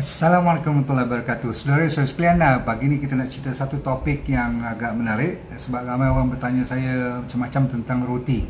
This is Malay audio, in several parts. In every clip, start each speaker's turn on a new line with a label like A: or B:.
A: Assalamualaikum warahmatullahi wabarakatuh. Saudara-saudara sekalian, pagi ni kita nak cerita satu topik yang agak menarik sebab ramai orang bertanya saya macam-macam tentang roti.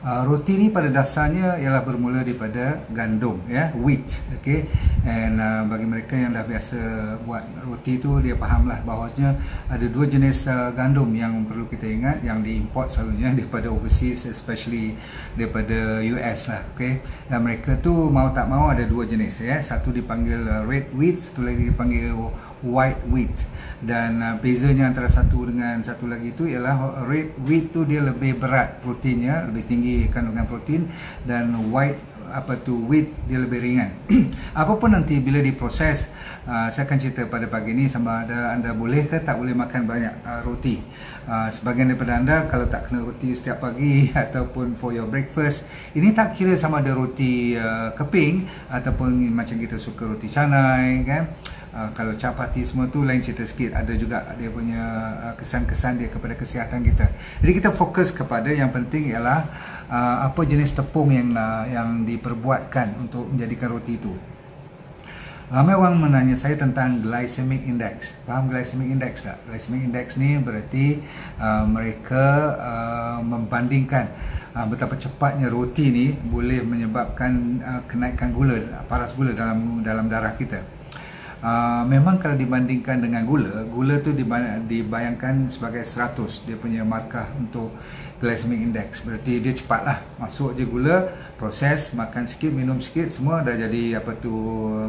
A: Uh, roti ni pada dasarnya ialah bermula daripada gandum ya wheat okey. And uh, bagi mereka yang dah biasa buat roti tu dia fahamlah bahawasanya ada dua jenis uh, gandum yang perlu kita ingat yang diimport selalunya daripada overseas especially daripada US lah okey. Dan mereka tu mau tak mau ada dua jenis ya. Satu dipanggil red wheat satu lagi dipanggil white wheat dan uh, bezanya antara satu dengan satu lagi itu ialah red wheat tu dia lebih berat proteinnya lebih tinggi kandungan protein dan white apa tu wheat dia lebih ringan. Apapun nanti bila diproses uh, saya akan cerita pada pagi ini sama ada anda boleh ke tak boleh makan banyak uh, roti. Uh, sebagian daripada anda kalau tak kena roti setiap pagi ataupun for your breakfast ini tak kira sama ada roti uh, keping ataupun macam kita suka roti canai kan Uh, kalau capati semua tu lain cerita sikit. Ada juga dia punya uh, kesan-kesan dia kepada kesihatan kita. Jadi kita fokus kepada yang penting ialah uh, apa jenis tepung yang uh, yang diperbuatkan untuk menjadikan roti itu. Ramai orang menanya saya tentang glycemic index. Faham glycemic index tak? glycemic index ni berarti uh, mereka uh, membandingkan uh, betapa cepatnya roti ni boleh menyebabkan uh, kenaikan gula paras gula dalam dalam darah kita Uh, memang kalau dibandingkan dengan gula, gula tu dibayangkan sebagai 100 dia punya markah untuk glycemic index. Berarti dia cepatlah masuk je gula, proses, makan sikit, minum sikit, semua dah jadi apa tu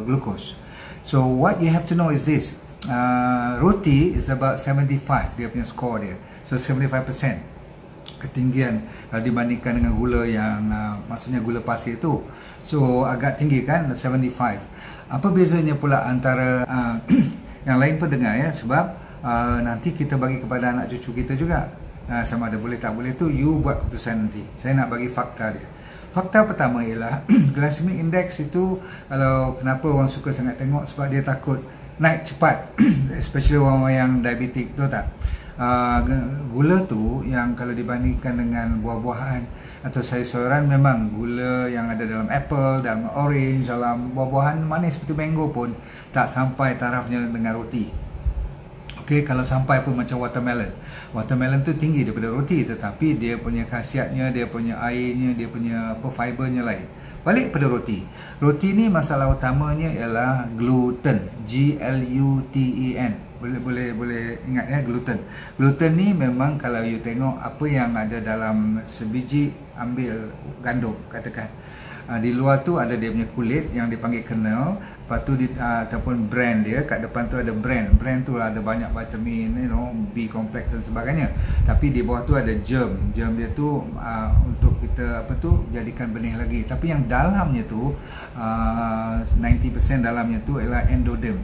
A: glukos. So what you have to know is this. Uh, roti is about 75 dia punya score dia. So 75% ketinggian kalau dibandingkan dengan gula yang uh, maksudnya gula pasir tu. So agak tinggi kan 75 apa bezanya pula antara uh, yang lain pun dengar ya? Sebab uh, nanti kita bagi kepada anak cucu kita juga. Uh, sama ada boleh tak boleh tu you buat keputusan nanti. Saya nak bagi fakta dia. Fakta pertama ialah glycemic index itu kalau kenapa orang suka sangat tengok sebab dia takut naik cepat especially orang-orang yang diabetik tu tak? Uh, gula tu yang kalau dibandingkan dengan buah-buahan atau sayur-sayuran memang gula yang ada dalam apple, dalam orange, dalam buah-buahan manis seperti mango pun tak sampai tarafnya dengan roti. Okey, kalau sampai pun macam watermelon. Watermelon tu tinggi daripada roti tetapi dia punya khasiatnya, dia punya airnya, dia punya apa fibernya lain. Balik pada roti. Roti ni masalah utamanya ialah gluten, G L U T E N boleh boleh boleh ingat ya gluten. Gluten ni memang kalau you tengok apa yang ada dalam sebiji ambil gandum katakan. Uh, di luar tu ada dia punya kulit yang dipanggil kernel, lepas tu di, uh, ataupun brand dia kat depan tu ada brand. Brand tu ada banyak vitamin, you know, B complex dan sebagainya. Tapi di bawah tu ada germ. Germ dia tu uh, untuk kita apa tu jadikan benih lagi. Tapi yang dalamnya tu uh, 90% dalamnya tu ialah endoderm.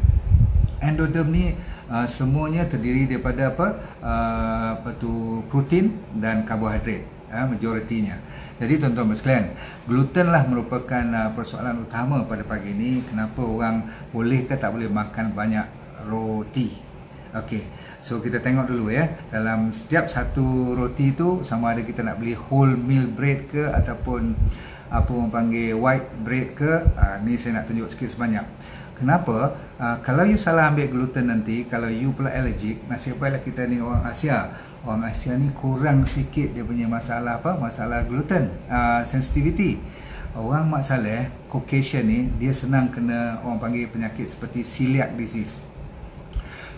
A: Endoderm ni uh, semuanya terdiri daripada apa? Uh, apa tu? Protein dan karbohidrat uh, majoritinya. Jadi tuan-tuan sekalian gluten lah merupakan persoalan utama pada pagi ini. Kenapa orang boleh ke tak boleh makan banyak roti? Okey so kita tengok dulu ya. Dalam setiap satu roti tu sama ada kita nak beli whole meal bread ke ataupun apa orang panggil white bread ke? Uh, ni saya nak tunjuk sikit sebanyak Kenapa? Uh, kalau you salah ambil gluten nanti, kalau you pula allergic, nasib baiklah kita ni orang Asia. Orang Asia ni kurang sikit dia punya masalah apa? Masalah gluten, uh, sensitivity. Orang masalah Caucasian ni, dia senang kena orang panggil penyakit seperti celiac disease.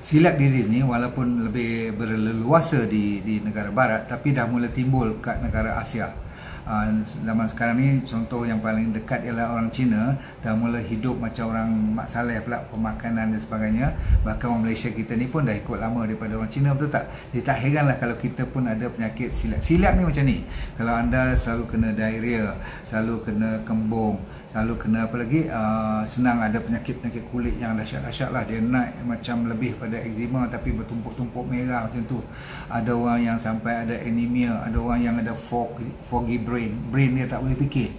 A: Celiac disease ni walaupun lebih berleluasa di di negara barat tapi dah mula timbul kat negara Asia. Ah, zaman sekarang ni contoh yang paling dekat ialah orang Cina. Dah mula hidup macam orang Mak Saleh pula pemakanan dan sebagainya. Bahkan orang Malaysia kita ni pun dah ikut lama daripada orang Cina betul tak? Jadi tak heranlah kalau kita pun ada penyakit silap silap ni macam ni. Kalau anda selalu kena diarrhea selalu kena kembung selalu kena apa lagi? Uh, senang ada penyakit-penyakit kulit yang dahsyat-dahsyat lah. Dia naik macam lebih pada eczema tapi bertumpuk-tumpuk merah macam tu. Ada orang yang sampai ada anemia ada orang yang ada foggy, foggy brain. Brain dia tak boleh fikir.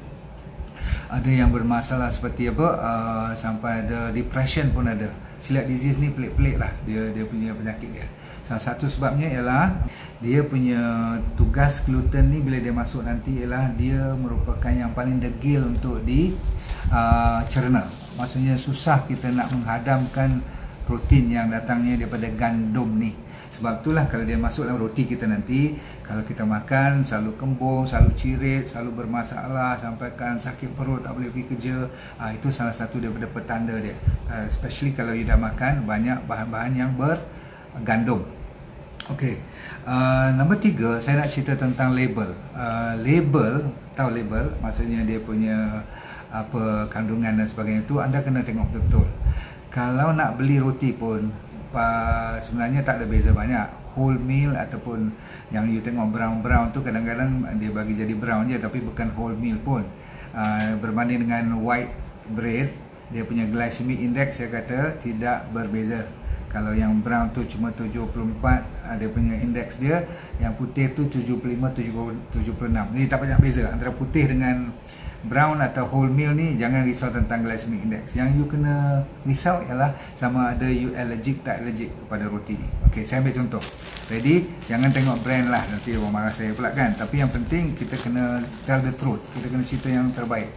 A: Ada yang bermasalah seperti apa? Uh, sampai ada depression pun ada. Celiac disease ni pelik-pelik lah. Dia dia punya penyakit dia. Salah satu sebabnya ialah dia punya tugas gluten ni bila dia masuk nanti ialah dia merupakan yang paling degil untuk di uh, cerna. Maksudnya susah kita nak menghadamkan protein yang datangnya daripada gandum ni. Sebab itulah kalau dia masuk dalam roti kita nanti kalau kita makan selalu kembung, selalu cirit, selalu bermasalah sampaikan sakit perut tak boleh pergi kerja ha, itu salah satu daripada petanda dia. Uh, especially kalau you dah makan banyak bahan-bahan yang bergandum. Okey. Uh, nombor tiga, saya nak cerita tentang label. Uh, label, tahu label, maksudnya dia punya apa kandungan dan sebagainya itu anda kena tengok betul. Kalau nak beli roti pun uh, sebenarnya tak ada beza banyak. Whole meal ataupun yang you tengok brown-brown tu kadang-kadang dia bagi jadi brown je tapi bukan whole meal pun. Uh, berbanding dengan white bread, dia punya glycemic index saya kata tidak berbeza kalau yang brown tu cuma 74 ada punya indeks dia yang putih tu 75 76 ni tak banyak beza antara putih dengan brown atau whole meal ni jangan risau tentang glycemic index. Yang you kena risau ialah sama ada you allergic tak allergic kepada roti ni. Ok saya ambil contoh. Ready? Jangan tengok brand lah nanti orang marah saya pula kan. Tapi yang penting kita kena tell the truth. Kita kena cerita yang terbaik.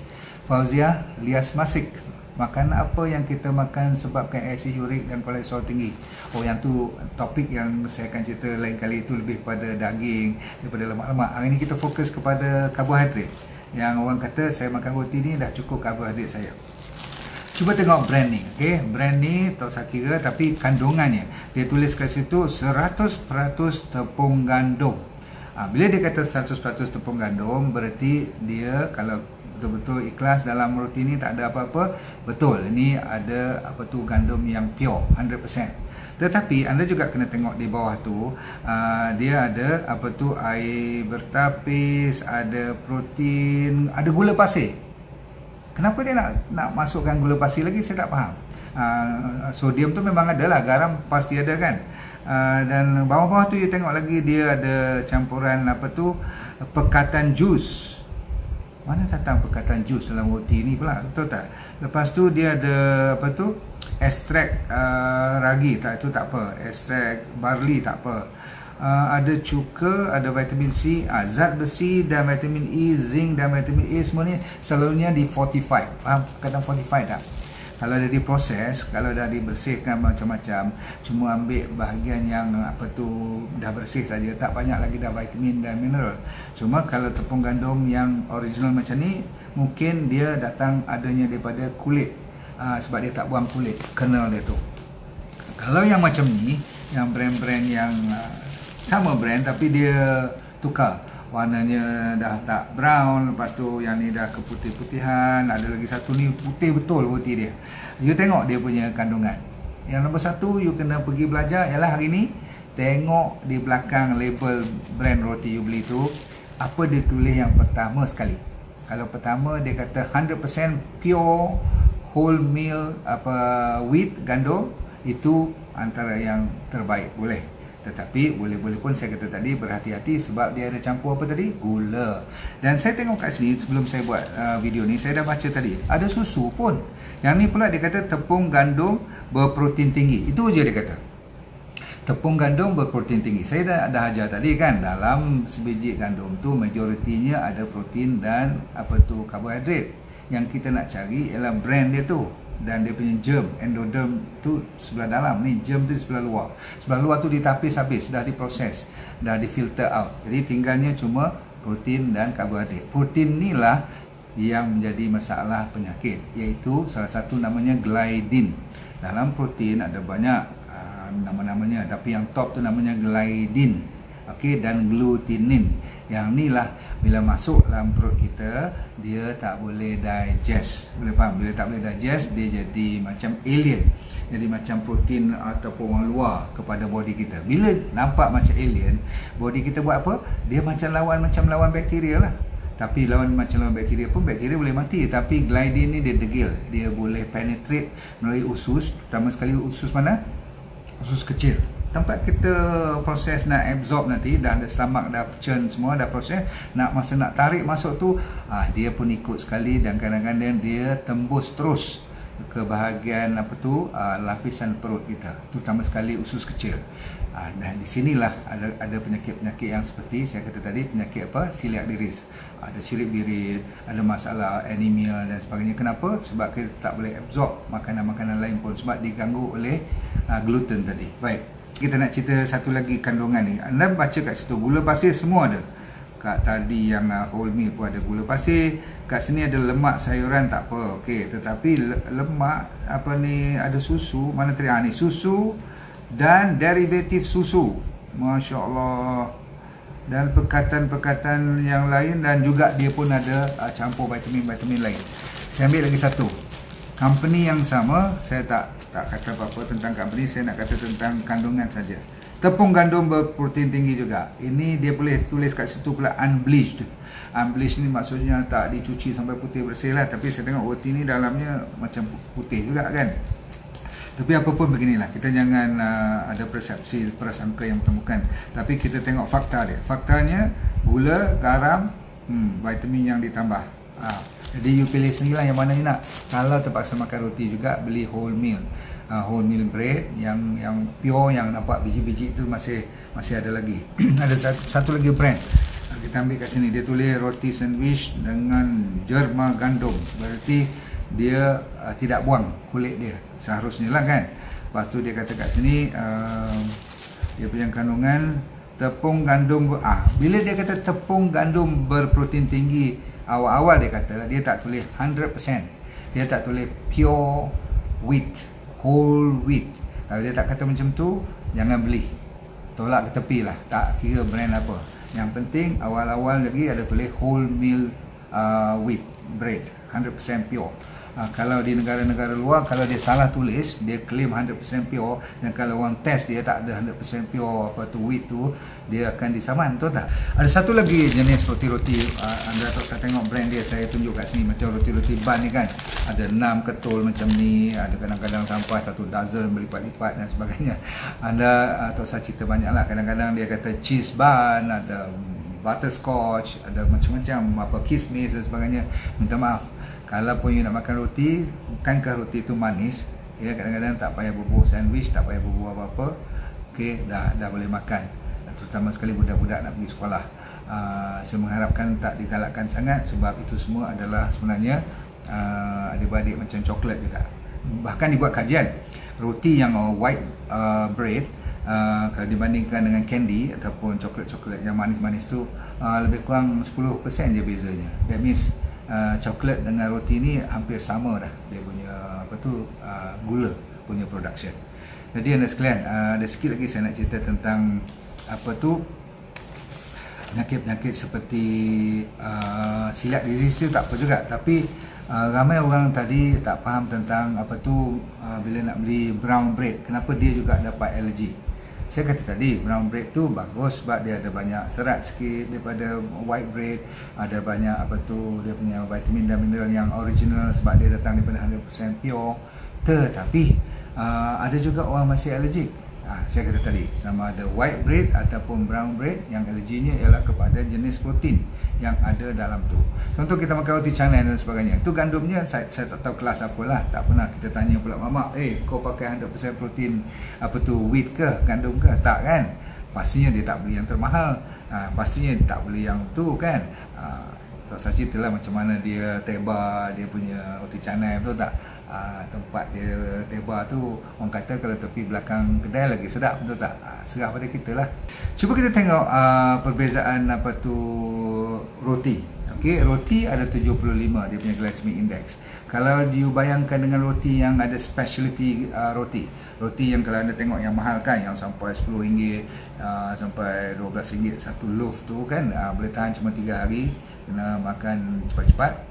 A: Fauzia Lias Masik Makan apa yang kita makan sebabkan asid urik dan kolesterol tinggi. Oh yang tu topik yang saya akan cerita lain kali itu lebih pada daging daripada lemak-lemak. Hari ini kita fokus kepada karbohidrat. Yang orang kata saya makan roti ni dah cukup karbohidrat saya. Cuba tengok brand ni, okey. Brand ni tak saya kira tapi kandungannya dia tulis kat situ 100% tepung gandum. Ha, bila dia kata 100% tepung gandum berarti dia kalau betul-betul ikhlas dalam roti ni tak ada apa-apa betul. Ini ada apa tu gandum yang pure 100% tetapi anda juga kena tengok di bawah tu uh, dia ada apa tu air bertapis ada protein ada gula pasir. Kenapa dia nak nak masukkan gula pasir lagi saya tak faham. Uh, sodium tu memang ada lah garam pasti ada kan. Uh, dan bawah-bawah tu you tengok lagi dia ada campuran apa tu pekatan jus mana datang perkataan jus dalam roti ni pula betul tak? Lepas tu dia ada apa tu? Ekstrak uh, ragi tak? Itu tak apa. Ekstrak barley tak apa. Uh, ada cuka ada vitamin C uh, zat besi dan vitamin E zinc dan vitamin A semua ni selalunya di fortified. Faham? Kata fortified tak kalau dah diproses kalau dah dibersihkan macam-macam cuma ambil bahagian yang apa tu dah bersih saja tak banyak lagi dah vitamin dan mineral. Cuma kalau tepung gandum yang original macam ni mungkin dia datang adanya daripada kulit. Ah, sebab dia tak buang kulit kernel dia tu. Kalau yang macam ni yang brand-brand yang ah, sama brand tapi dia tukar warnanya dah tak brown lepas tu yang ni dah keputih-putihan ada lagi satu ni putih betul roti dia. You tengok dia punya kandungan. Yang nombor satu you kena pergi belajar ialah hari ni tengok di belakang label brand roti you beli tu apa dia tulis yang pertama sekali. Kalau pertama dia kata 100% pure whole meal apa wheat gandum itu antara yang terbaik. Boleh tetapi boleh-boleh pun saya kata tadi berhati-hati sebab dia ada campur apa tadi? Gula. Dan saya tengok kat sini sebelum saya buat uh, video ni saya dah baca tadi ada susu pun. Yang ni pula dia kata tepung gandum berprotein tinggi. Itu je dia kata. Tepung gandum berprotein tinggi. Saya dah ada ajar tadi kan dalam sebiji gandum tu majoritinya ada protein dan apa tu karbohidrat. Yang kita nak cari ialah brand dia tu dan dia punya germ endoderm tu sebelah dalam ni germ tu sebelah luar. Sebelah luar tu ditapis habis dah diproses dah difilter out. Jadi tinggalnya cuma protein dan karbohidrat. Protein ni lah yang menjadi masalah penyakit iaitu salah satu namanya gliadin dalam protein ada banyak uh, nama-namanya tapi yang top tu namanya gliadin okey dan glutenin. Yang ni lah bila masuk dalam perut kita dia tak boleh digest. Boleh faham? Bila tak boleh digest dia jadi macam alien. Jadi macam protein ataupun orang luar kepada body kita. Bila nampak macam alien body kita buat apa? Dia macam lawan macam lawan bakteria lah. Tapi lawan macam lawan bakteria pun bakteria boleh mati. Tapi gliadin ni dia degil. Dia boleh penetrate melalui usus. Pertama sekali usus mana? Usus kecil tempat kita proses nak absorb nanti dah ada stomach dah churn semua dah proses nak masa nak tarik masuk tu ha, dia pun ikut sekali dan kadang-kadang dia tembus terus ke bahagian apa tu uh, lapisan perut kita. Terutama sekali usus kecil. Ha, dan di sinilah ada ada penyakit-penyakit yang seperti saya kata tadi penyakit apa? Siliak diris ada sirip birit ada masalah anemia dan sebagainya. Kenapa? Sebab kita tak boleh absorb makanan-makanan lain pun. Sebab diganggu oleh uh, gluten tadi. Baik kita nak cerita satu lagi kandungan ni. Anda baca kat situ gula pasir semua ada. Kat tadi yang uh, wholemeal pun ada gula pasir. Kat sini ada lemak sayuran tak apa okey. Tetapi lemak apa ni ada susu mana tadi ah, ni susu dan derivatif susu. Masya Allah dan perkataan-perkataan yang lain dan juga dia pun ada uh, campur vitamin-vitamin lain. Saya ambil lagi satu. Company yang sama saya tak tak kata apa-apa tentang company saya nak kata tentang kandungan saja tepung gandum berprotein tinggi juga ini dia boleh tulis kat situ pula unbleached unbleached ni maksudnya tak dicuci sampai putih bersih lah tapi saya tengok roti ni dalamnya macam putih juga kan tapi apapun beginilah, kita jangan uh, ada persepsi, prasangka yang bukan Tapi kita tengok fakta dia. Faktanya, gula, garam, hmm, vitamin yang ditambah. Ha. Jadi you pilih sendirilah yang mana you nak. Kalau terpaksa makan roti juga, beli whole meal. Uh, whole meal bread yang yang pure yang nampak biji-biji itu masih masih ada lagi. ada satu, satu lagi brand. Kita ambil kat sini dia tulis roti sandwich dengan jerma gandum. Berarti dia uh, tidak buang kulit dia seharusnya lah kan lepas tu dia kata kat sini uh, dia punya kandungan tepung gandum ah bila dia kata tepung gandum berprotein tinggi awal-awal dia kata dia tak tulis 100% dia tak tulis pure wheat whole wheat. Kalau dia tak kata macam tu jangan beli. Tolak ke tepi lah. Tak kira brand apa. Yang penting awal-awal lagi ada tulis whole meal uh, wheat bread. 100% pure Ha, kalau di negara-negara luar kalau dia salah tulis dia claim 100% pure dan kalau orang test dia tak ada 100% pure apa tu wheat tu dia akan disaman betul tak? Ada satu lagi jenis roti-roti uh, anda tahu saya tengok brand dia saya tunjuk kat sini macam roti-roti ban ni kan? Ada 6 ketul macam ni ada kadang-kadang sampai satu dozen berlipat-lipat dan sebagainya. Anda atau uh, saya cerita banyak lah kadang-kadang dia kata cheese bun ada butterscotch ada macam-macam apa kismis dan sebagainya. Minta maaf kalau pun you nak makan roti bukankah roti tu manis? Ya kadang-kadang tak payah bubuh sandwich tak payah bubuh apa-apa. Okey dah dah boleh makan. Terutama sekali budak-budak nak pergi sekolah. Uh, saya mengharapkan tak digalakkan sangat sebab itu semua adalah sebenarnya uh, adik-beradik macam coklat juga. Bahkan dibuat kajian. Roti yang white uh, bread uh, kalau dibandingkan dengan candy ataupun coklat-coklat yang manis-manis tu uh, lebih kurang 10% je bezanya. That means uh, coklat dengan roti ni hampir sama dah. Dia punya apa tu uh, gula punya production. Jadi anda sekalian, uh, ada sikit lagi saya nak cerita tentang apa tu penyakit-penyakit seperti uh, silap diri itu tak apa juga. Tapi uh, ramai orang tadi tak faham tentang apa tu uh, bila nak beli brown bread. Kenapa dia juga dapat allergy saya kata tadi brown bread tu bagus sebab dia ada banyak serat sikit daripada white bread ada banyak apa tu dia punya vitamin dan mineral yang original sebab dia datang daripada 100% pure. Tetapi uh, ada juga orang masih allergic. Ha, saya kata tadi sama ada white bread ataupun brown bread yang alerginya ialah kepada jenis protein yang ada dalam tu. Contoh kita makan roti canai dan sebagainya. Tu gandumnya saya, saya tak tahu kelas apalah. Tak pernah kita tanya pula mama, "Eh, kau pakai 100% protein apa tu wheat ke, gandum ke?" Tak kan? Pastinya dia tak beli yang termahal. Ha, pastinya dia tak beli yang tu kan. Ha, tak saya ceritalah macam mana dia teba dia punya roti canai betul tak? Ah, tempat dia teba tu orang kata kalau tepi belakang kedai lagi sedap betul tak? Uh, serah pada kita lah. Cuba kita tengok uh, perbezaan apa tu roti. Okey roti ada 75 dia punya glycemic index. Kalau you bayangkan dengan roti yang ada specialty uh, roti roti yang kalau anda tengok yang mahal kan yang sampai 10 ringgit uh, sampai 12 ringgit satu loaf tu kan uh, boleh tahan cuma 3 hari kena makan cepat-cepat.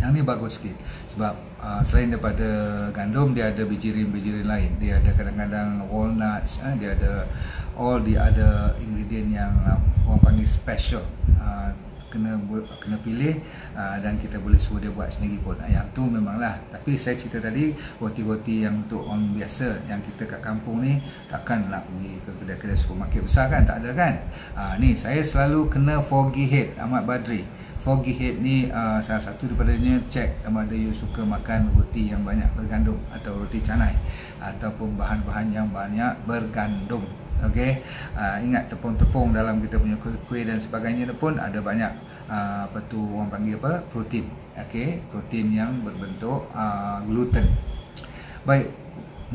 A: Yang ni bagus sikit sebab uh, selain daripada gandum dia ada bijirin-bijirin lain. Dia ada kadang-kadang walnuts uh, dia ada all the other ingredient yang uh, orang panggil special. Uh, kena kena pilih dan kita boleh suruh dia buat sendiri pun. Yang tu memanglah. Tapi saya cerita tadi roti-roti yang untuk orang biasa yang kita kat kampung ni takkan nak pergi ke kedai-kedai supermarket besar kan? Tak ada kan? Uh, ni saya selalu kena foggy head Ahmad Badri foggy head ni uh, salah satu daripadanya cek sama ada you suka makan roti yang banyak bergandum atau roti canai ataupun bahan-bahan yang banyak bergandum. Okey? Uh, ingat tepung-tepung dalam kita punya kuih-kuih dan sebagainya pun ada banyak. Uh, apa tu orang panggil apa? Protein. Okey? Protein yang berbentuk uh, gluten. Baik.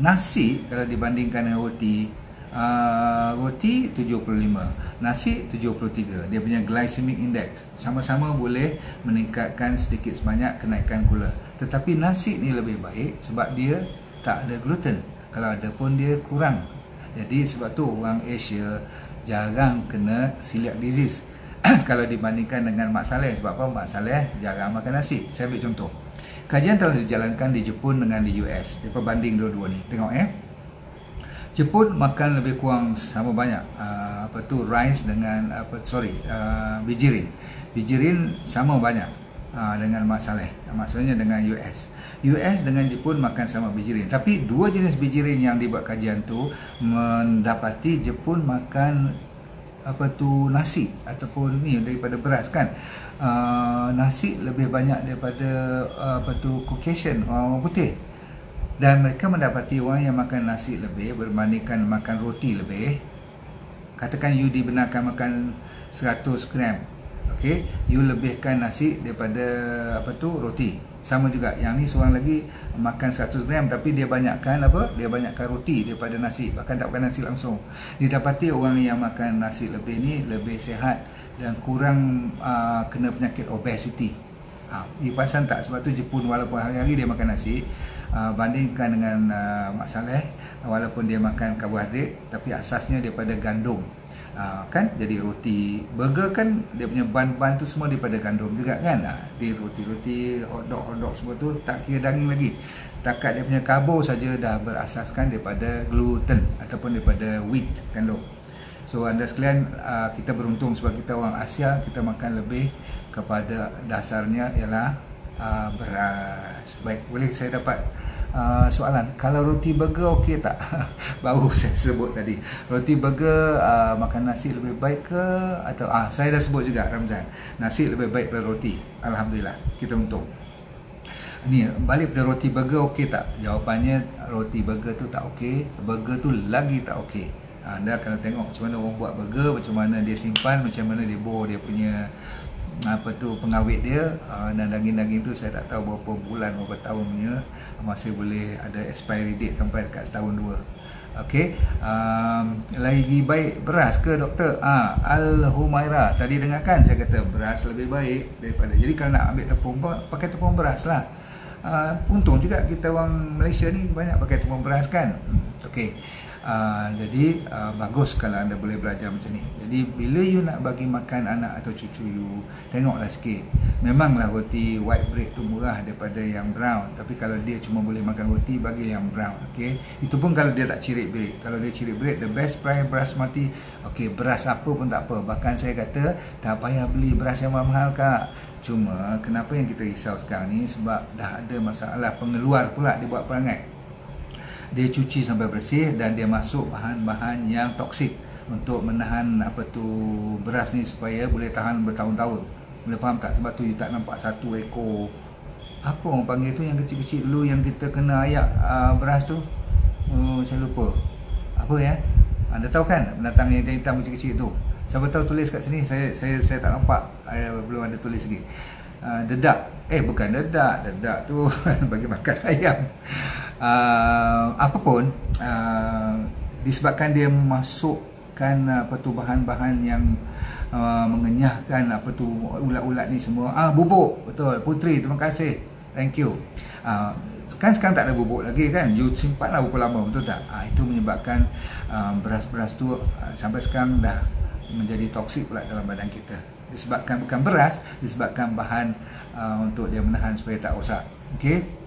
A: Nasi kalau dibandingkan dengan roti uh, roti 75 nasi 73 dia punya glycemic index. Sama-sama boleh meningkatkan sedikit sebanyak kenaikan gula. Tetapi nasi ni lebih baik sebab dia tak ada gluten. Kalau ada pun dia kurang. Jadi sebab tu orang Asia jarang kena celiac disease. Kalau dibandingkan dengan Mak Saleh. Sebab apa? Mak Saleh jarang makan nasi. Saya ambil contoh. Kajian telah dijalankan di Jepun dengan di US dia perbanding dua-dua ni. Tengok eh Jepun makan lebih kurang sama banyak uh, apa tu rice dengan apa sorry uh, bijirin. Bijirin sama banyak uh, dengan Mak Saleh maksudnya dengan US US dengan Jepun makan sama bijirin. Tapi dua jenis bijirin yang dibuat kajian tu mendapati Jepun makan apa tu nasi ataupun ni daripada beras kan. Uh, nasi lebih banyak daripada uh, apa tu Caucasian orang putih dan mereka mendapati orang yang makan nasi lebih berbandingkan makan roti lebih. Katakan you dibenarkan makan 100 gram okey you lebihkan nasi daripada apa tu roti. Sama juga yang ni seorang lagi makan 100 gram tapi dia banyakkan apa? Dia banyakkan roti daripada nasi bahkan tak makan nasi langsung. Didapati orang yang makan nasi lebih ni lebih sihat dan kurang uh, kena penyakit obesity ha, you perasan tak? Sebab tu Jepun walaupun hari-hari dia makan nasi uh, bandingkan dengan uh, Mak Saleh walaupun dia makan karbohidrat tapi asasnya daripada gandum. Ha, kan? Jadi roti burger kan dia punya ban-ban tu semua daripada gandum juga kan? Ha, di roti-roti hotdog hotdog semua tu tak kira daging lagi. Takat dia punya karbo saja dah berasaskan daripada gluten ataupun daripada wheat gandum. So anda sekalian uh, kita beruntung sebab kita orang Asia kita makan lebih kepada dasarnya ialah uh, beras. Baik boleh saya dapat Uh, soalan? Kalau roti burger okey tak? Baru saya sebut tadi. Roti burger uh, makan nasi lebih baik ke? Atau ah saya dah sebut juga Ramzan. Nasi lebih baik daripada roti. Alhamdulillah kita untung. Ni balik pada roti burger okey tak? Jawapannya roti burger tu tak okey. Burger tu lagi tak okey. Anda kalau tengok macam mana orang buat burger macam mana dia simpan macam mana dia bor dia punya apa tu pengawet dia uh, dan daging-daging tu saya tak tahu berapa bulan berapa tahun punya masih boleh ada expiry date sampai dekat setahun dua Okey, um, lagi baik beras ke doktor? Ah, Al Humaira tadi dengarkan saya kata beras lebih baik daripada. Jadi kalau nak ambil tepung pakai tepung beras lah. Uh, untung juga kita orang Malaysia ni banyak pakai tepung beras kan. Okey. Uh, jadi uh, bagus kalau anda boleh belajar macam ni. Jadi bila you nak bagi makan anak atau cucu you, tengoklah sikit. Memanglah roti white bread tu murah daripada yang brown, tapi kalau dia cuma boleh makan roti bagi yang brown, okey. Itu pun kalau dia tak cirit bread. Kalau dia cirit bread, the best price beras mati. Okey, beras apa pun tak apa. Bahkan saya kata tak payah beli beras yang mahal kak. Cuma kenapa yang kita risau sekarang ni sebab dah ada masalah pengeluar pula dibuat perangai dia cuci sampai bersih dan dia masuk bahan-bahan yang toksik untuk menahan apa tu beras ni supaya boleh tahan bertahun-tahun. Boleh faham tak? Sebab tu you tak nampak satu ekor apa orang panggil tu yang kecil-kecil dulu yang kita kena ayak uh, beras tu. Oh, saya lupa. Apa ya? Anda tahu kan binatang yang hitam kecil-kecil tu? Siapa tahu tulis kat sini? Saya saya saya tak nampak. Saya belum ada tulis lagi. Uh, dedak. Eh bukan dedak. Dedak tu bagi makan ayam uh, apapun uh, disebabkan dia masukkan apa tu bahan-bahan yang uh, mengenyahkan apa tu ulat-ulat ni semua. Ah bubuk betul. Putri terima kasih. Thank you. Uh, kan sekarang tak ada bubuk lagi kan? You simpan lah berapa lama betul tak? Uh, itu menyebabkan uh, beras-beras tu uh, sampai sekarang dah menjadi toksik pula dalam badan kita. Disebabkan bukan beras disebabkan bahan uh, untuk dia menahan supaya tak rosak. Okey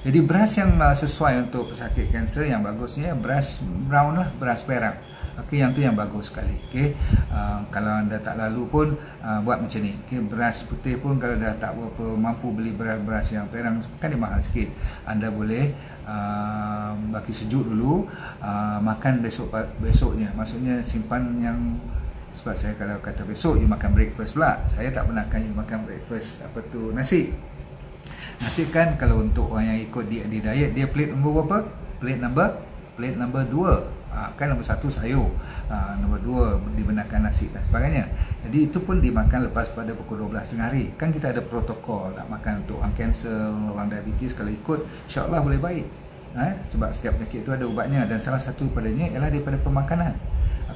A: jadi beras yang uh, sesuai untuk pesakit kanser yang bagusnya beras brown lah, beras perak. Okey, yang tu yang bagus sekali. Okey. Uh, kalau anda tak lalu pun uh, buat macam ni. Okey, beras putih pun kalau dah tak berapa mampu beli beras-beras yang perak kan dia mahal sikit. Anda boleh uh, bagi sejuk dulu uh, makan besok besoknya. Maksudnya simpan yang sebab saya kalau kata besok you makan breakfast pula. Saya tak pernah kan you makan breakfast apa tu nasi. Nasib kalau untuk orang yang ikut di, di diet dia plate nombor berapa? Plate number plate number 2. uh, kan nombor satu sayur uh, nombor dua dibenarkan nasi dan sebagainya jadi itu pun dimakan lepas pada pukul 12 tengah hari kan kita ada protokol nak makan untuk orang kanser orang diabetes kalau ikut insyaAllah boleh baik eh? sebab setiap penyakit itu ada ubatnya dan salah satu padanya ialah daripada pemakanan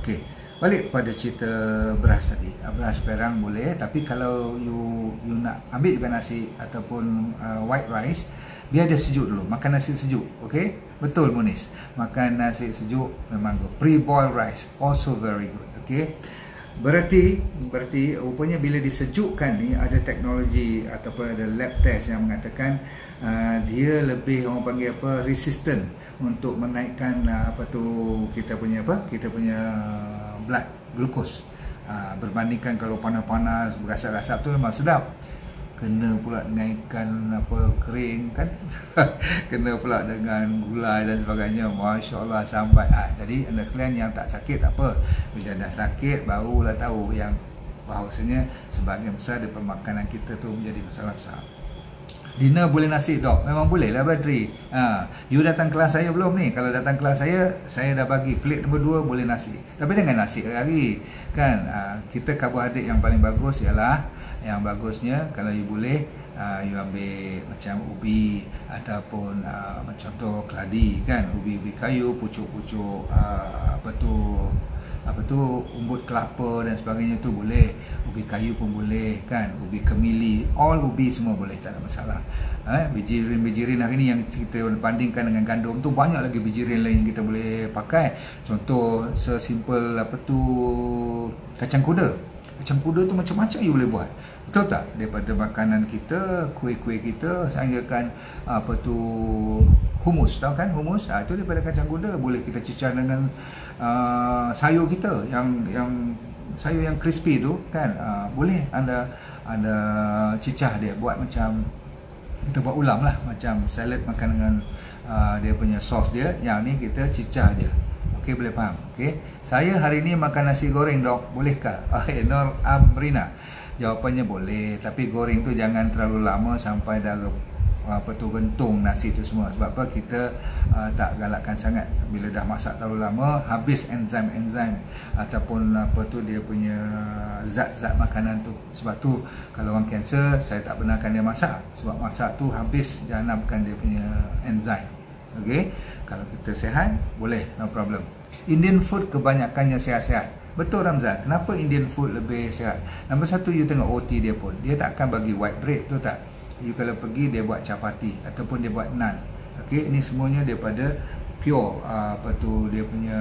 A: Okey, balik kepada cerita beras tadi. Ah, beras perang boleh tapi kalau you you nak ambil juga nasi ataupun uh, white rice biar dia sejuk dulu. Makan nasi sejuk okey? Betul Munis? Makan nasi sejuk memang good. Pre-boiled rice also very good okey? Berarti berarti rupanya bila disejukkan ni ada teknologi ataupun ada lab test yang mengatakan uh, dia lebih orang panggil apa resistant untuk menaikkan uh, apa tu kita punya apa? Kita punya blood glucose. Uh, berbandingkan kalau panas-panas berasap-asap tu memang sedap. Kena pula dengan ikan apa kering kan? Kena pula dengan gulai dan sebagainya. masya-Allah sampai ah jadi anda sekalian yang tak sakit tak apa. Bila dah sakit barulah tahu yang bahawasanya sebahagian besar dari pemakanan kita tu menjadi masalah besar Dinner boleh nasi dok? Memang boleh lah Badri ha. You datang kelas saya belum ni? Kalau datang kelas saya Saya dah bagi Plate nombor 2 boleh nasi. Tapi dengan nasi hari Kan? Ha. Kita karbohidrat yang paling bagus Ialah yang bagusnya kalau you boleh uh, you ambil macam ubi ataupun macam contoh keladi kan? Ubi-ubi kayu pucuk-pucuk uh, apa tu apa tu umbut kelapa dan sebagainya tu boleh ubi kayu pun boleh kan? Ubi kemili all ubi semua boleh tak ada masalah. Eh bijirin-bijirin hari ni yang kita bandingkan dengan gandum tu banyak lagi bijirin lain yang kita boleh pakai. Contoh sesimpel apa tu kacang kuda. Kacang kuda tu macam-macam you boleh buat. Betul tak? Daripada makanan kita, kuih-kuih kita, sehinggakan apa tu humus, tahu kan humus? Ah itu daripada kacang kuda. Boleh kita cicah dengan uh, sayur kita yang yang sayur yang crispy tu kan? Uh, boleh anda anda cicah dia buat macam kita buat ulam lah macam salad makan dengan uh, dia punya sos dia. Yang ni kita cicah dia. Okey boleh faham? Okey. Saya hari ni makan nasi goreng dok. Bolehkah? Ah Nur Amrina. Jawapannya boleh Tapi goreng tu jangan terlalu lama Sampai dah apa tu gentung nasi tu semua. Sebab apa? Kita uh, tak galakkan sangat. Bila dah masak terlalu lama Habis enzim-enzim Ataupun apa tu dia punya Zat-zat makanan tu. Sebab tu kalau orang kanser Saya tak benarkan dia masak. Sebab masak tu habis Janabkan dia punya enzim Okay Kalau kita sihat Boleh. No problem. Indian food kebanyakannya sihat-sihat Betul Ramzan, kenapa Indian food lebih sihat? Nombor satu, you tengok OT dia pun. Dia tak akan bagi white bread, tu tak? You kalau pergi, dia buat capati ataupun dia buat naan. Okay, ini semuanya daripada pure uh, apa tu dia punya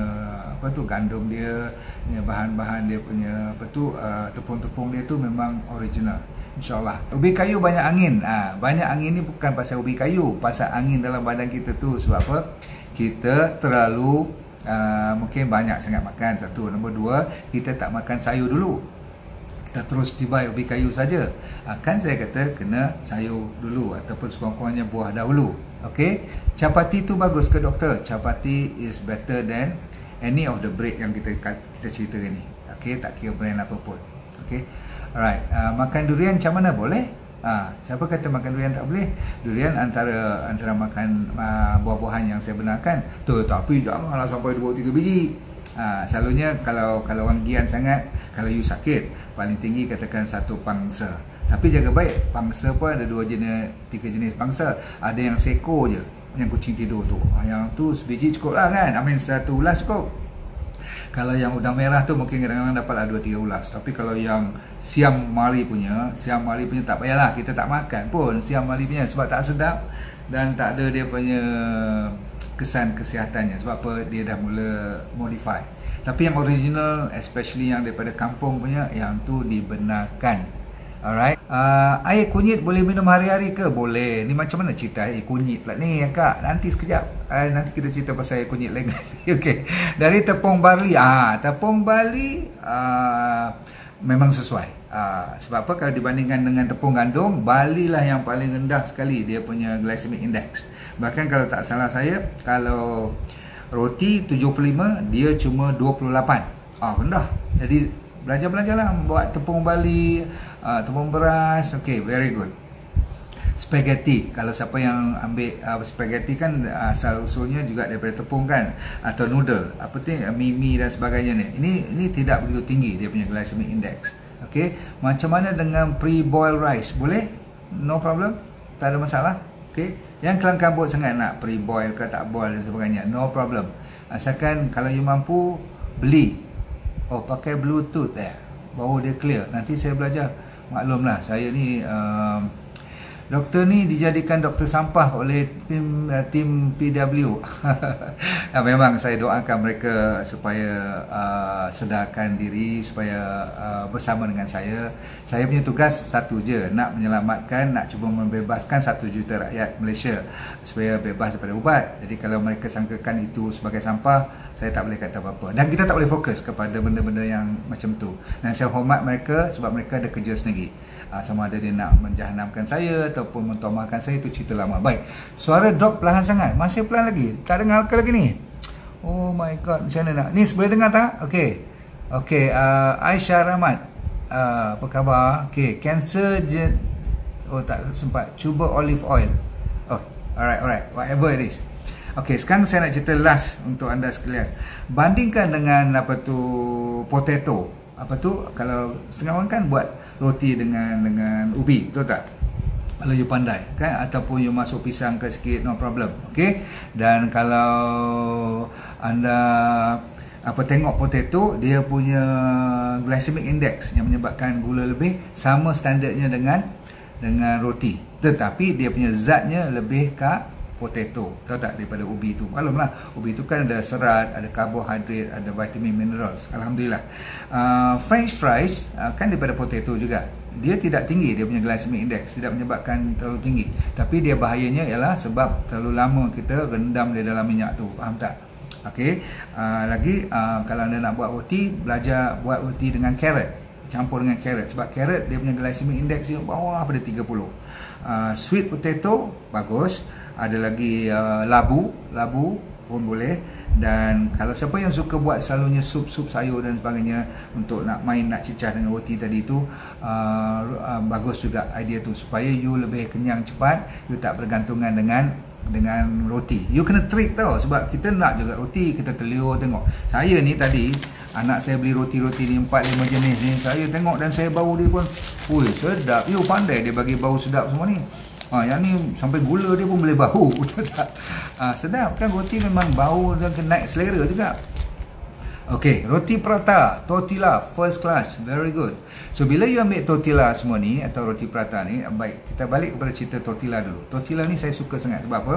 A: apa tu gandum dia bahan-bahan dia punya apa tu uh, tepung-tepung dia tu memang original. Insyaallah. Ubi kayu banyak angin. Ah banyak angin ni bukan pasal ubi kayu pasal angin dalam badan kita tu. Sebab apa? Kita terlalu uh, mungkin banyak sangat makan. Satu. Nombor dua kita tak makan sayur dulu terus tiba ubi kayu saja. Uh, kan saya kata kena sayur dulu ataupun sekurang-kurangnya buah dahulu. Okey? Capati tu bagus ke doktor? Capati is better than any of the bread yang kita kita cerita ni. Okey? Tak kira brand apa pun. Okey? Alright. Uh, makan durian macam mana boleh? Ha, siapa kata makan durian tak boleh? Durian antara antara makan uh, buah-buahan yang saya benarkan. Tu tapi janganlah sampai 2 3 biji. Ha, selalunya kalau kalau orang gian sangat, kalau you sakit, paling tinggi katakan satu pangsa. Tapi jaga baik, pangsa pun ada dua jenis, tiga jenis pangsa. Ada yang seko je, yang kucing tidur tu. Ha, yang tu sebiji cukup lah kan? I mean satu ulas cukup kalau yang udang merah tu mungkin kadang-kadang dapatlah 2 3 ulas tapi kalau yang siam mali punya siam mali punya tak payahlah kita tak makan pun siam mali punya sebab tak sedap dan tak ada dia punya kesan kesihatannya sebab apa dia dah mula modify tapi yang original especially yang daripada kampung punya yang tu dibenarkan Alright. Uh, air kunyit boleh minum hari-hari ke? Boleh. Ni macam mana cerita air kunyit pula ni, Kak? Nanti sekejap. Uh, nanti kita cerita pasal air kunyit lagi. Okey. Dari tepung barley. Ah, tepung barley uh, memang sesuai. Uh, sebab apa? Kalau dibandingkan dengan tepung gandum, barley lah yang paling rendah sekali dia punya glycemic index. Bahkan kalau tak salah saya, kalau roti 75, dia cuma 28. Ah, rendah. Jadi belajar-belajarlah buat tepung barley uh, tepung beras. Okey very good. Spaghetti. Kalau siapa yang ambil uh, spaghetti kan asal usulnya juga daripada tepung kan atau noodle. Apa tu mie dan sebagainya ni. Ini ini tidak begitu tinggi dia punya glycemic index. Okey macam mana dengan pre-boiled rice? Boleh? No problem? Tak ada masalah? Okey yang kelang kabut sangat nak pre-boil ke tak boil dan sebagainya no problem. Asalkan kalau you mampu beli. Oh pakai bluetooth eh. Baru dia clear. Nanti saya belajar. Maklumlah saya ni uh, Doktor ni dijadikan doktor sampah oleh tim uh, tim PW. ya, memang saya doakan mereka supaya uh, sedarkan diri supaya uh, bersama dengan saya. Saya punya tugas satu je, nak menyelamatkan, nak cuba membebaskan satu juta rakyat Malaysia supaya bebas daripada ubat. Jadi kalau mereka sangkakan itu sebagai sampah, saya tak boleh kata apa-apa. Dan kita tak boleh fokus kepada benda-benda yang macam tu. Dan saya hormat mereka sebab mereka ada kerja sendiri uh, sama ada dia nak menjahanamkan saya ataupun mentomakan saya itu cerita lama. Baik suara drop perlahan sangat. Masih pelan lagi. Tak dengar ke lagi ni? Oh my god macam mana nak? Ni boleh dengar tak? Ok ok uh, Aisyah Rahmat. Uh, apa khabar? Ok cancer je oh tak sempat. Cuba olive oil. Oh alright alright. Whatever it is. Okey, sekarang saya nak cerita last untuk anda sekalian. Bandingkan dengan apa tu potato. Apa tu? Kalau setengah orang kan buat roti dengan dengan ubi betul tak? Kalau you pandai kan? Ataupun you masuk pisang ke sikit no problem okey? Dan kalau anda apa tengok potato dia punya glycemic index yang menyebabkan gula lebih sama standardnya dengan dengan roti. Tetapi dia punya zatnya lebih ke potato tahu tak? Daripada ubi tu. Maklumlah ubi tu kan ada serat ada karbohidrat ada vitamin minerals. Alhamdulillah uh, french fries uh, kan daripada potato juga. Dia tidak tinggi dia punya glycemic index tidak menyebabkan terlalu tinggi. Tapi dia bahayanya ialah sebab terlalu lama kita rendam di dalam minyak tu. Faham tak? Okey. Uh, lagi uh, kalau anda nak buat roti belajar buat roti dengan carrot. Campur dengan carrot. Sebab carrot dia punya glycemic index dia bawah pada 30 uh, sweet potato bagus. Ada lagi uh, labu. Labu pun boleh dan kalau siapa yang suka buat selalunya sup-sup sayur dan sebagainya untuk nak main nak cicah dengan roti tadi tu uh, uh, bagus juga idea tu. Supaya you lebih kenyang cepat you tak bergantungan dengan dengan roti. You kena trick tau sebab kita nak juga roti kita teliur tengok. Saya ni tadi anak saya beli roti-roti ni 4-5 jenis ni. Saya tengok dan saya bau dia pun Ui, sedap. You pandai dia bagi bau sedap semua ni Ha, yang ni sampai gula dia pun boleh bau? Ha, sedap kan roti memang bau dan naik selera juga. Okey, roti prata, tortilla, first class, very good. So bila you ambil tortilla semua ni atau roti prata ni, baik kita balik kepada cerita tortilla dulu. Tortilla ni saya suka sangat sebab apa?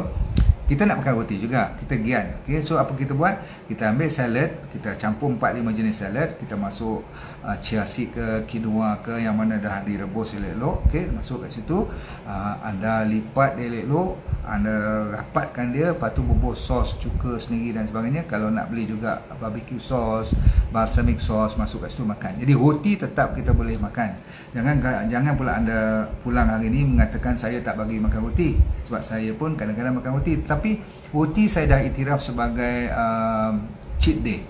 A: kita nak makan roti juga kita gian okay, so apa kita buat kita ambil salad kita campur 4-5 jenis salad kita masuk uh, chia seed ke quinoa ke yang mana dah direbus elok-elok okay, masuk kat situ. Uh, anda lipat dia elok-elok anda rapatkan dia lepas tu bubuh sos cuka sendiri dan sebagainya. Kalau nak beli juga barbecue sauce balsamic sauce masuk kat situ makan. Jadi roti tetap kita boleh makan. Jangan jangan pula anda pulang hari ni mengatakan saya tak bagi makan roti. Sebab saya pun kadang-kadang makan roti. Tapi roti saya dah iktiraf sebagai um, cheat day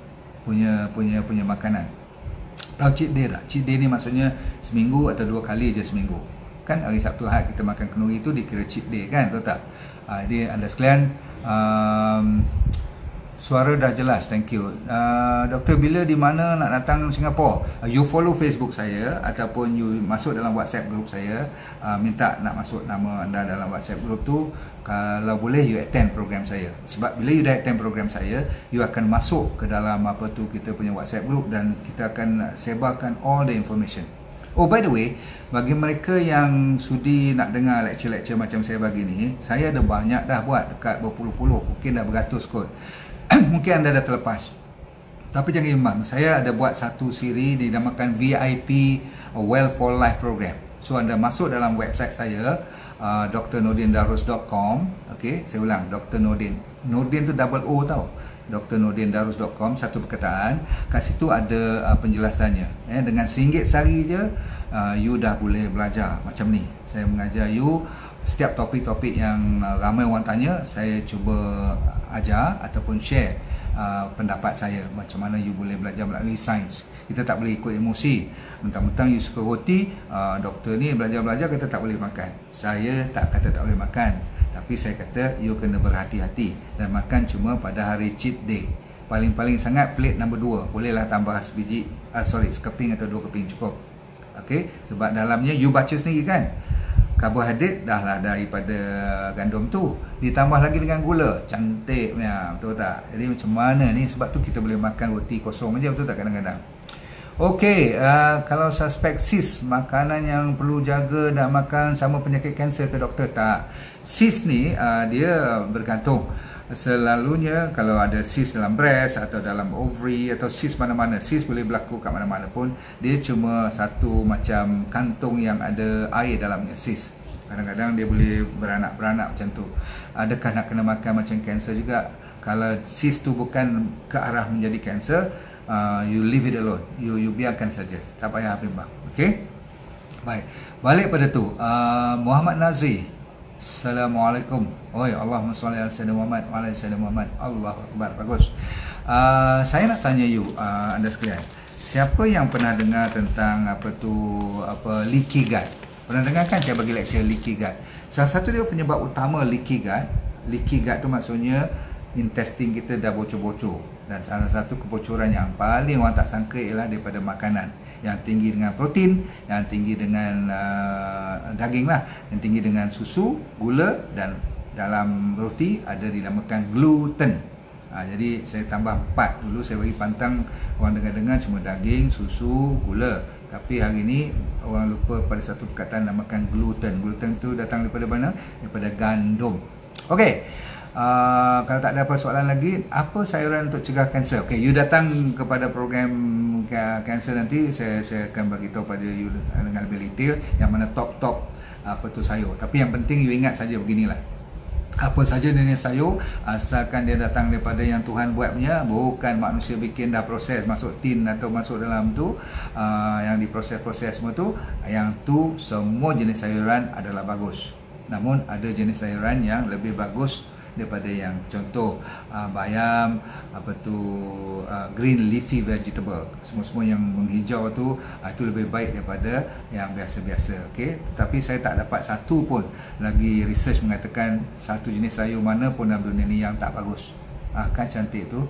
A: punya punya punya makanan tahu cheat day tak cheat day ni maksudnya seminggu atau dua kali je seminggu kan hari Sabtu Ahad kita makan kenuri tu dikira cheat day kan tahu tak uh, jadi anda sekalian um, Suara dah jelas, thank you. Uh, Doktor, bila di mana nak datang Singapura? Uh, you follow Facebook saya ataupun you masuk dalam WhatsApp group saya. Uh, minta nak masuk nama anda dalam WhatsApp group tu. Kalau boleh, you attend program saya. Sebab bila you dah attend program saya, you akan masuk ke dalam apa tu kita punya WhatsApp group dan kita akan sebarkan all the information. Oh, by the way, bagi mereka yang sudi nak dengar lecture-lecture macam saya bagi ni, saya ada banyak dah buat dekat berpuluh-puluh, mungkin dah beratus kot. mungkin anda dah terlepas tapi jangan imbang saya ada buat satu siri dinamakan VIP Well for Life program so anda masuk dalam website saya uh, drnodindarus.com ok saya ulang. Dr. Nodin Nodin tu double O tau. Drnodindarus.com satu perkataan. Kat situ ada uh, penjelasannya. Eh, dengan singgit sehari je uh, you dah boleh belajar macam ni. Saya mengajar you. Setiap topik-topik yang uh, ramai orang tanya saya cuba ajar ataupun share uh, pendapat saya. Macam mana you boleh belajar melalui sains. Kita tak boleh ikut emosi mentang-mentang you suka roti uh, doktor ni belajar-belajar kata tak boleh makan. Saya tak kata tak boleh makan. Tapi saya kata you kena berhati-hati dan makan cuma pada hari cheat day. Paling-paling sangat plate nombor 2 bolehlah tambah sebiji uh, sorry sekeping atau dua keping cukup. Okey? Sebab dalamnya you baca sendiri kan? Karbohidrat dah lah daripada gandum tu. Ditambah lagi dengan gula. Cantiknya betul tak? Jadi macam mana ni? Sebab tu kita boleh makan roti kosong aja betul tak kadang-kadang Okey, uh, kalau suspek sis, makanan yang perlu jaga dan makan sama penyakit kanser ke doktor tak? Sis ni uh, dia bergantung. Selalunya kalau ada sis dalam breast atau dalam ovary atau sis mana-mana, sis boleh berlaku kat mana-mana pun, dia cuma satu macam kantung yang ada air dalamnya, sis. Kadang-kadang dia boleh beranak-beranak macam tu. Adakah nak kena makan macam kanser juga? Kalau sis tu bukan ke arah menjadi kanser, uh, you leave it alone. You you biarkan saja. Tak payah bimbang okey? Baik. Balik pada tu. Uh, Muhammad Nazri. Assalamualaikum. Oi Allahumma salli ala sayyidina Muhammad wa ala sayyidina Muhammad. Allahu akbar. Bagus. Uh, saya nak tanya you uh, anda sekalian. Siapa yang pernah dengar tentang apa tu apa leaky gut pernah dengar kan saya bagi lecture leaky gut salah satu dia penyebab utama leaky gut leaky gut tu maksudnya intestine kita dah bocor-bocor dan salah satu kebocoran yang paling orang tak sangka ialah daripada makanan yang tinggi dengan protein, yang tinggi dengan uh, daging lah, yang tinggi dengan susu, gula dan dalam roti ada dinamakan gluten. Ha, jadi saya tambah empat dulu saya bagi pantang orang dengar-dengar cuma daging, susu, gula. Tapi hari ini orang lupa pada satu perkataan namakan gluten. Gluten tu datang daripada mana? Daripada gandum. Okey. Uh, kalau tak ada apa soalan lagi, apa sayuran untuk cegah kanser? Okey, you datang kepada program kanser nanti, saya saya akan bagi tahu pada you dengan lebih detail yang mana top-top apa tu sayur. Tapi yang penting you ingat saja beginilah. Apa saja jenis sayur asalkan dia datang daripada yang Tuhan buat punya bukan manusia bikin dah proses masuk tin atau masuk dalam tu uh, yang diproses-proses semua tu yang tu semua jenis sayuran adalah bagus namun ada jenis sayuran yang lebih bagus daripada yang contoh uh, bayam apa tu uh, green leafy vegetable semua-semua yang menghijau tu uh, itu lebih baik daripada yang biasa-biasa okey? Tetapi saya tak dapat satu pun lagi research mengatakan satu jenis sayur mana pun dalam dunia ni yang tak bagus. Uh, kan cantik tu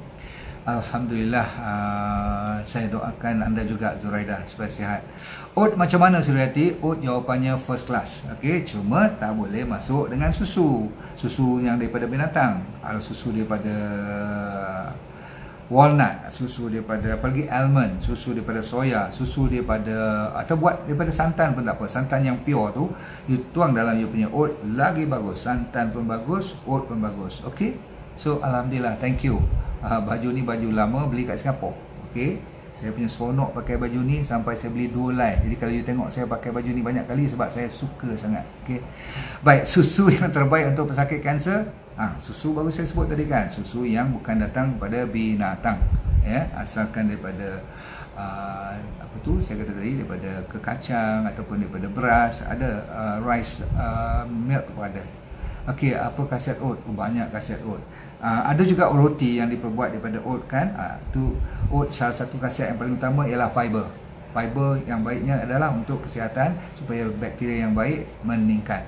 A: Alhamdulillah uh, saya doakan anda juga Zuraida supaya sihat. Oat macam mana Suryati? Oat jawapannya first class. Okey, cuma tak boleh masuk dengan susu. Susu yang daripada binatang. Kalau susu daripada walnut, susu daripada apa lagi almond, susu daripada soya, susu daripada atau buat daripada santan pun tak apa. Santan yang pure tu you tuang dalam you punya oat lagi bagus. Santan pun bagus, oat pun bagus. Okey. So alhamdulillah, thank you uh, baju ni baju lama beli kat Singapura okey? Saya punya seronok pakai baju ni sampai saya beli dua line. Jadi kalau you tengok saya pakai baju ni banyak kali sebab saya suka sangat. Okey? Baik susu yang terbaik untuk pesakit kanser. Ah ha, susu baru saya sebut tadi kan. Susu yang bukan datang daripada binatang. Ya asalkan daripada uh, apa tu? Saya kata tadi daripada kekacang ataupun daripada beras ada uh, rice uh, milk pun ada. Okey apa khasiat oat? Oh, banyak khasiat oat Uh, ada juga roti yang diperbuat daripada oat kan. Uh, tu oat salah satu khasiat yang paling utama ialah fiber. Fiber yang baiknya adalah untuk kesihatan supaya bakteria yang baik meningkat.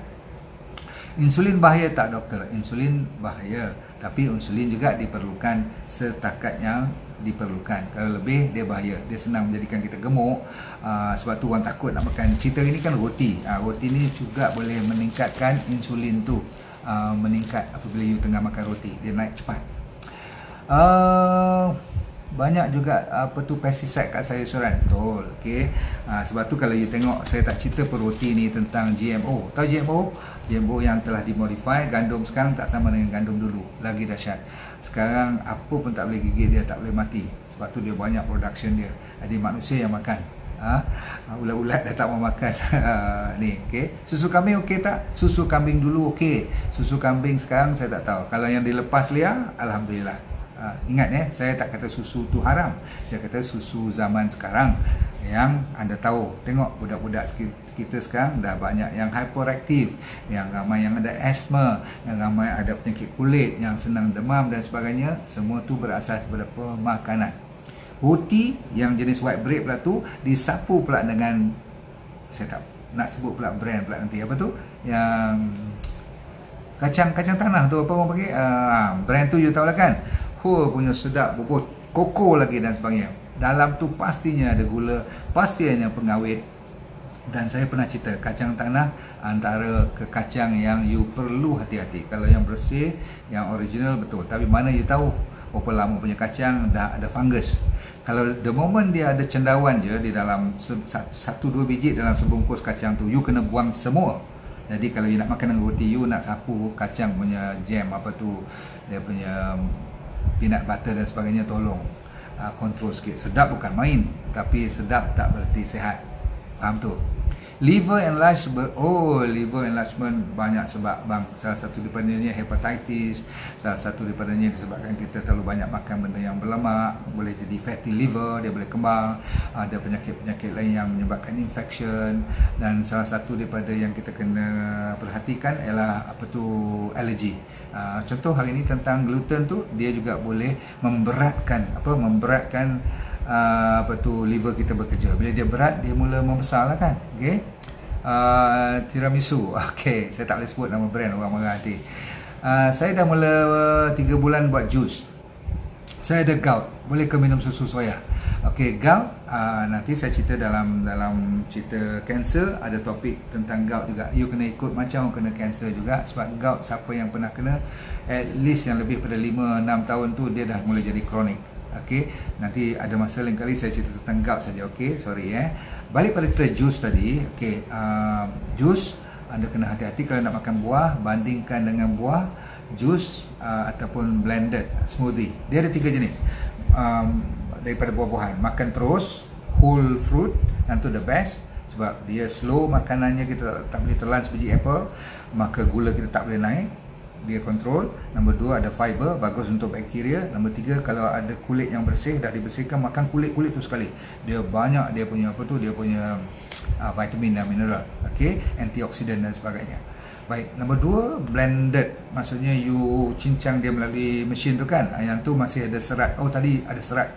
A: Insulin bahaya tak doktor? Insulin bahaya. Tapi insulin juga diperlukan setakat yang diperlukan. Kalau lebih dia bahaya. Dia senang menjadikan kita gemuk. Uh, sebab tu orang takut nak makan. Cerita ini kan roti. Uh, roti ni juga boleh meningkatkan insulin tu. Uh, meningkat apabila you tengah makan roti. Dia naik cepat. Uh, banyak juga apa tu pesticide kat sayur sayuran betul okey. Uh, sebab tu kalau you tengok saya tak cerita per roti ni tentang GMO tahu GMO GMO yang telah dimodify gandum sekarang tak sama dengan gandum dulu. Lagi dahsyat. Sekarang apa pun tak boleh gigit dia tak boleh mati. Sebab tu dia banyak production dia. Jadi manusia yang makan ha? ulat-ulat dah tak mau makan. Ha, ni okey. Susu kambing okey tak? Susu kambing dulu okey. Susu kambing sekarang saya tak tahu. Kalau yang dilepas liar alhamdulillah. Ha, ingat ya saya tak kata susu tu haram. Saya kata susu zaman sekarang yang anda tahu. Tengok budak-budak kita sekarang dah banyak yang hyperaktif yang ramai yang ada asma yang ramai ada penyakit kulit yang senang demam dan sebagainya. Semua tu berasas daripada pemakanan roti yang jenis white bread pula tu disapu pula dengan saya tak nak sebut pula brand pula nanti. Apa tu? Yang kacang kacang tanah tu apa orang panggil? Uh, brand tu you tahu lah kan? Huh punya sedap bubur koko lagi dan sebagainya. Dalam tu pastinya ada gula pastinya pengawet. Dan saya pernah cerita kacang tanah antara ke kacang yang you perlu hati-hati. Kalau yang bersih yang original betul. Tapi mana you tahu berapa lama punya kacang dah ada fungus kalau the moment dia ada cendawan je di dalam satu dua biji dalam sebungkus kacang tu you kena buang semua. Jadi kalau you nak makan dengan roti you nak sapu kacang punya jam apa tu dia punya peanut butter dan sebagainya tolong uh, kontrol sikit. Sedap bukan main tapi sedap tak berarti sehat. Faham tu liver enlargement oh liver enlargement banyak sebab bang. Salah satu daripadanya hepatitis salah satu daripadanya disebabkan kita terlalu banyak makan benda yang berlemak boleh jadi fatty liver dia boleh kembang ada penyakit-penyakit lain yang menyebabkan infection. Dan salah satu daripada yang kita kena perhatikan ialah apa tu allergy. Uh, contoh hari ini tentang gluten tu dia juga boleh memberatkan apa memberatkan uh, apa tu liver kita bekerja. Bila dia berat dia mula membesarlah kan. Okey. Uh, tiramisu. Okey, saya tak boleh sebut nama brand orang marah nanti. Uh, saya dah mula 3 uh, bulan buat jus. Saya ada gout. Boleh ke minum susu soya? Okey, gout uh, nanti saya cerita dalam dalam cerita cancer ada topik tentang gout juga. You kena ikut macam kena cancer juga sebab gout siapa yang pernah kena at least yang lebih pada 5 6 tahun tu dia dah mula jadi kronik. Okey, nanti ada masa lain kali saya cerita tentang gout saja. Okey, sorry eh. Balik pada kita jus tadi. Okey, uh, jus anda kena hati-hati kalau nak makan buah bandingkan dengan buah jus uh, ataupun blended smoothie. Dia ada tiga jenis. Um, daripada buah-buahan. Makan terus whole fruit dan tu the best sebab dia slow makanannya kita tak boleh telan sebiji apple maka gula kita tak boleh naik dia kontrol nombor dua ada fiber bagus untuk bakteria nombor tiga kalau ada kulit yang bersih dah dibersihkan makan kulit-kulit tu sekali. Dia banyak dia punya apa tu dia punya uh, vitamin dan mineral okey antioksidan dan sebagainya. Baik nombor dua blended. Maksudnya you cincang dia melalui mesin tu kan? Yang tu masih ada serat. Oh tadi ada serat.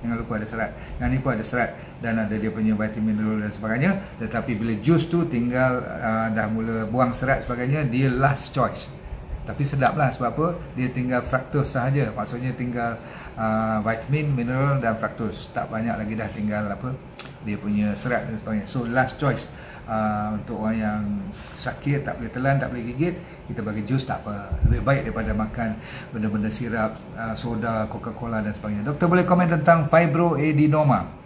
A: Jangan lupa ada serat. Yang ni pun ada serat. Dan ada dia punya vitamin mineral dan sebagainya. Tetapi bila jus tu tinggal uh, dah mula buang serat sebagainya dia last choice tapi sedap lah sebab apa? Dia tinggal fructose sahaja. Maksudnya tinggal uh, vitamin, mineral dan fructose. Tak banyak lagi dah tinggal apa dia punya serat dan sebagainya. So last choice uh, untuk orang yang sakit tak boleh telan, tak boleh gigit kita bagi jus tak apa. Lebih baik daripada makan benda-benda sirap, uh, soda, coca-cola dan sebagainya. Doktor boleh komen tentang fibroadenoma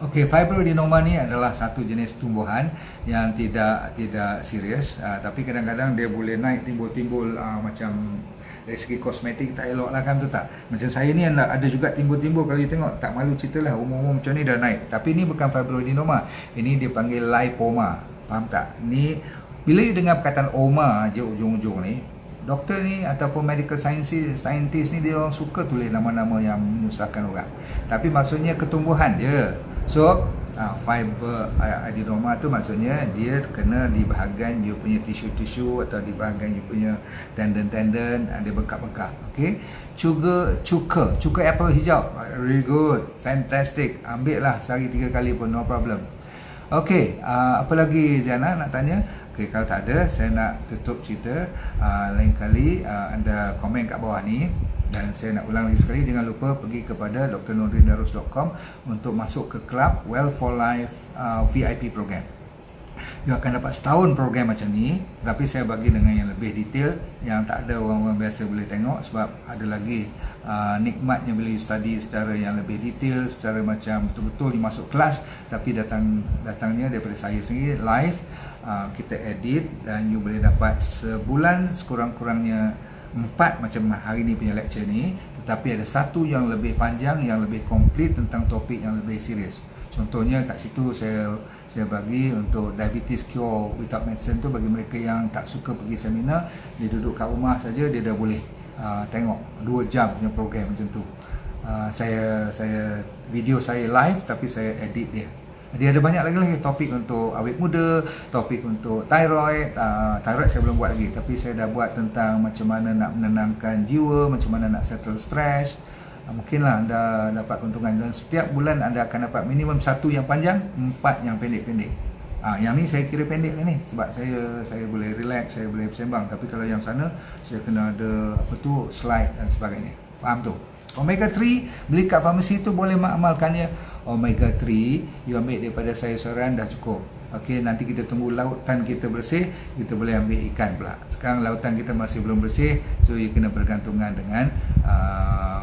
A: Okey, fibroadenoma ni adalah satu jenis tumbuhan yang tidak tidak serius, uh, tapi kadang-kadang dia boleh naik timbul-timbul uh, macam dari segi kosmetik tak elok lah kan tu tak? Macam saya ni ada juga timbul-timbul. Kalau you tengok tak malu cerita lah. Umur-umur macam ni dah naik. Tapi ni bukan fibroadenoma ini dia panggil lipoma. Faham tak? Ni bila you dengar perkataan oma je ujung-ujung ni doktor ni ataupun medical scientist scientist ni dia orang suka tulis nama-nama yang menyusahkan orang. Tapi maksudnya ketumbuhan je So uh, fiber adenoma tu maksudnya dia kena di bahagian you punya tisu-tisu atau di bahagian you punya tendon-tendon ada bengkak-bengkak. Okey. Cuka cuka, cuka apple hijau. Very good. Fantastic. Ambil lah sehari tiga kali pun no problem. Okey, uh, apa lagi Ziana nak tanya? Okey, kalau tak ada saya nak tutup cerita uh, lain kali uh, anda komen kat bawah ni dan saya nak ulang lagi sekali jangan lupa pergi kepada drnordindarus.com untuk masuk ke club Well for Life uh, VIP program. You akan dapat setahun program macam ni tapi saya bagi dengan yang lebih detail yang tak ada orang-orang biasa boleh tengok sebab ada lagi uh, nikmatnya bila you study secara yang lebih detail secara macam betul-betul you masuk kelas tapi datang datangnya daripada saya sendiri live uh, kita edit dan you boleh dapat sebulan sekurang-kurangnya empat macam hari ni punya lecture ni tetapi ada satu yang lebih panjang yang lebih komplit tentang topik yang lebih serius. Contohnya kat situ saya saya bagi untuk diabetes cure without medicine tu bagi mereka yang tak suka pergi seminar dia duduk kat rumah saja dia dah boleh uh, tengok 2 jam punya program macam tu. Uh, saya saya video saya live tapi saya edit dia dia ada banyak lagi lagi topik untuk awet muda, topik untuk thyroid. Uh, thyroid saya belum buat lagi tapi saya dah buat tentang macam mana nak menenangkan jiwa, macam mana nak settle stress. uh, mungkinlah anda dapat keuntungan dan setiap bulan anda akan dapat minimum satu yang panjang empat yang pendek-pendek Ah, yang ni saya kira pendek lah ni sebab saya saya boleh relax, saya boleh bersembang. Tapi kalau yang sana saya kena ada apa tu slide dan sebagainya. Faham tu? Omega 3 beli kat farmasi tu boleh amalkannya. Omega 3 you ambil daripada saya seorang dah cukup. Okey, nanti kita tunggu lautan kita bersih, kita boleh ambil ikan pula. Sekarang lautan kita masih belum bersih, so you kena bergantungan dengan uh,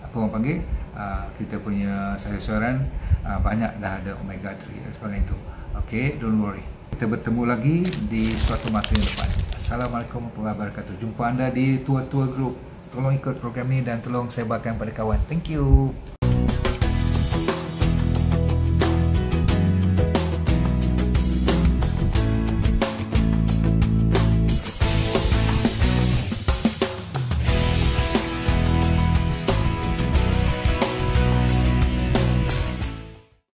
A: apa orang panggil? Uh, kita punya sayur-sayuran uh, banyak dah ada omega 3 dan sebagainya itu. Okay, don't worry. Kita bertemu lagi di suatu masa yang depan. Assalamualaikum warahmatullahi wabarakatuh. Jumpa anda di Tua-Tua Group. Tolong ikut program ini dan tolong sebarkan pada kawan. Thank you.